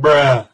Bruh.